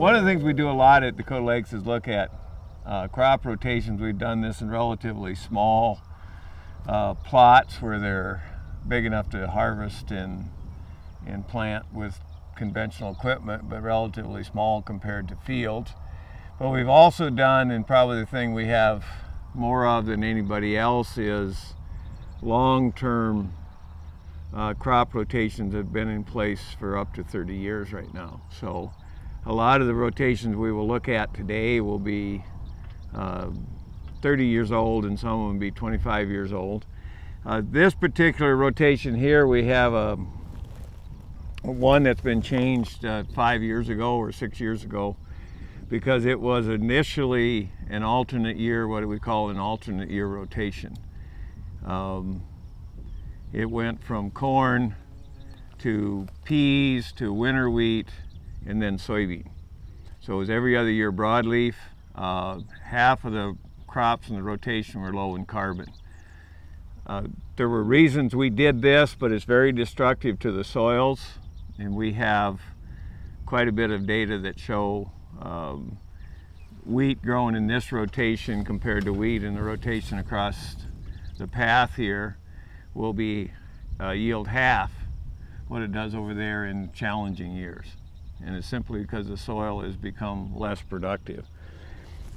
One of the things we do a lot at Dakota Lakes is look at uh, crop rotations. We've done this in relatively small uh, plots where they're big enough to harvest and, and plant with conventional equipment, but relatively small compared to fields. But we've also done, and probably the thing we have more of than anybody else is long-term uh, crop rotations have been in place for up to 30 years right now. So a lot of the rotations we will look at today will be uh, 30 years old and some of will be 25 years old. Uh, this particular rotation here, we have a one that's been changed uh, five years ago or six years ago because it was initially an alternate year, what do we call an alternate year rotation. Um, it went from corn to peas to winter wheat and then soybean. So it was every other year broadleaf. Uh, half of the crops in the rotation were low in carbon. Uh, there were reasons we did this, but it's very destructive to the soils. And we have quite a bit of data that show um, wheat grown in this rotation compared to wheat in the rotation across the path here will be uh, yield half what it does over there in challenging years. And it's simply because the soil has become less productive.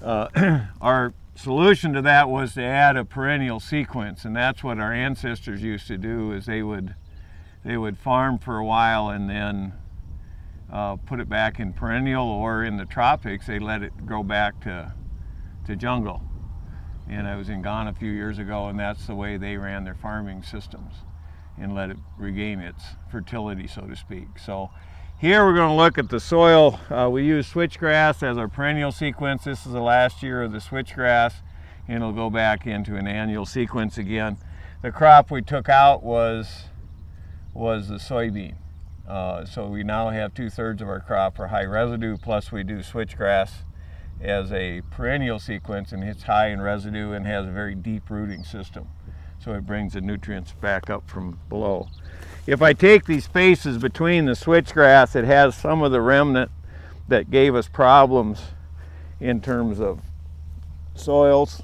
Uh, our solution to that was to add a perennial sequence and that's what our ancestors used to do is they would they would farm for a while and then uh, put it back in perennial or in the tropics they let it go back to to jungle and I was in Ghana a few years ago and that's the way they ran their farming systems and let it regain its fertility so to speak so here we're going to look at the soil. Uh, we use switchgrass as our perennial sequence. This is the last year of the switchgrass and it'll go back into an annual sequence again. The crop we took out was, was the soybean. Uh, so we now have two-thirds of our crop for high residue, plus we do switchgrass as a perennial sequence and it's high in residue and has a very deep rooting system. So it brings the nutrients back up from below. If I take these spaces between the switchgrass, it has some of the remnant that gave us problems in terms of soils.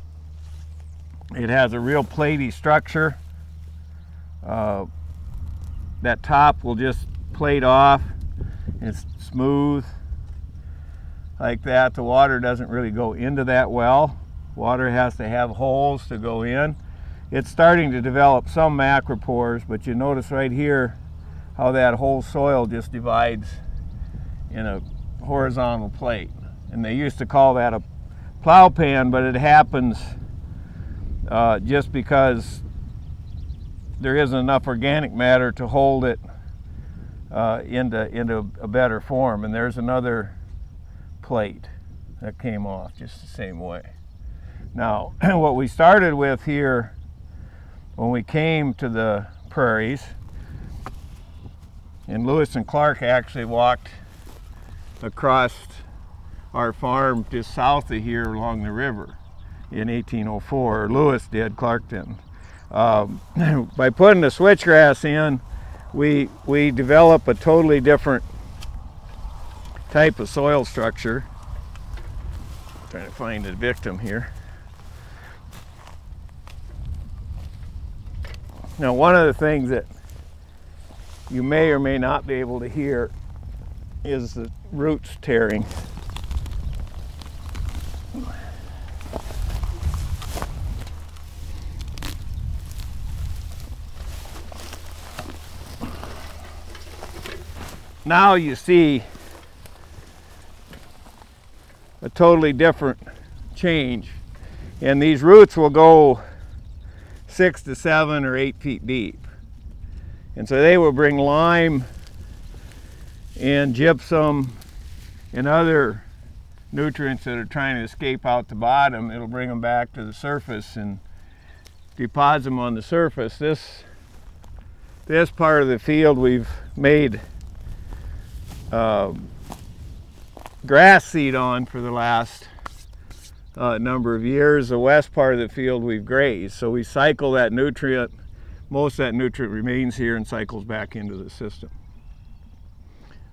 It has a real platy structure. Uh, that top will just plate off. It's smooth like that. The water doesn't really go into that well. Water has to have holes to go in it's starting to develop some macropores, but you notice right here how that whole soil just divides in a horizontal plate. And they used to call that a plow pan, but it happens uh, just because there isn't enough organic matter to hold it uh, into, into a better form. And there's another plate that came off just the same way. Now, what we started with here when we came to the prairies, and Lewis and Clark actually walked across our farm just south of here along the river in 1804. Lewis did, Clark didn't. Um, by putting the switchgrass in, we, we develop a totally different type of soil structure. I'm trying to find a victim here. Now one of the things that you may or may not be able to hear is the roots tearing. Now you see a totally different change and these roots will go six to seven or eight feet deep. And so they will bring lime and gypsum and other nutrients that are trying to escape out the bottom. It'll bring them back to the surface and deposit them on the surface. This, this part of the field we've made uh, grass seed on for the last uh, number of years. The west part of the field we've grazed. So we cycle that nutrient, most that nutrient remains here and cycles back into the system.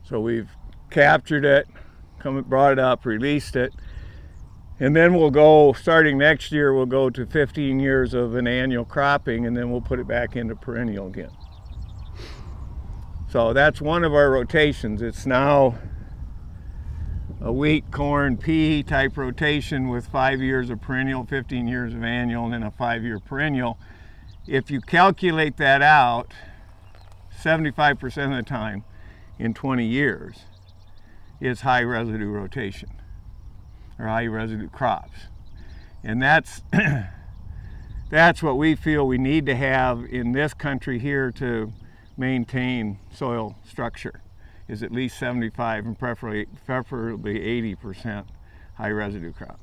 So we've captured it, come brought it up, released it, and then we'll go, starting next year, we'll go to 15 years of an annual cropping and then we'll put it back into perennial again. So that's one of our rotations. It's now a wheat, corn, pea type rotation with five years of perennial, 15 years of annual, and then a five year perennial. If you calculate that out, 75% of the time in 20 years, it's high residue rotation or high residue crops. And that's, that's what we feel we need to have in this country here to maintain soil structure is at least 75 and preferably, preferably 80% high residue crop.